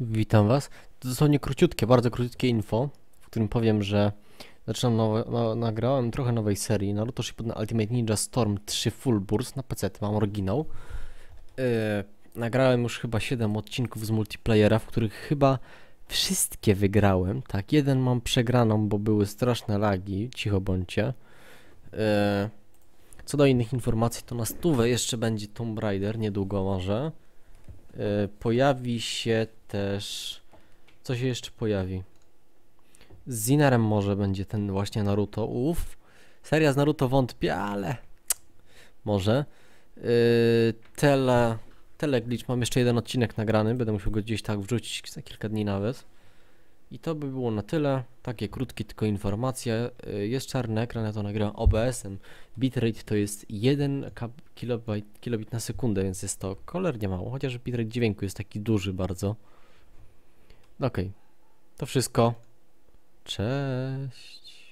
Witam Was. To dosłownie króciutkie, bardzo króciutkie info, w którym powiem, że zaczynam nowe, no, nagrałem trochę nowej serii Naruto Shippuden Ultimate Ninja Storm 3 Full Burst na PC, mam oryginał. Yy, nagrałem już chyba 7 odcinków z multiplayera, w których chyba wszystkie wygrałem. Tak, jeden mam przegraną, bo były straszne lagi, cicho bądźcie. Yy, co do innych informacji, to na stówę jeszcze będzie Tomb Raider, niedługo może. E, pojawi się też... Co się jeszcze pojawi? Z Zinarem może będzie ten właśnie Naruto. Uff. Seria z Naruto wątpię, ale... Może. Yy, tele... Teleglitch. Mam jeszcze jeden odcinek nagrany. Będę musiał go gdzieś tak wrzucić za kilka dni nawet. I to by było na tyle. Takie krótkie tylko informacje. Yy, jest czarny ekran, ja to nagrałem OBS-em. Bitrate to jest 1 kilobit, kilobit na sekundę, więc jest to cholernie mało, chociaż bitrate dźwięku jest taki duży bardzo. Ok, to wszystko. Cześć.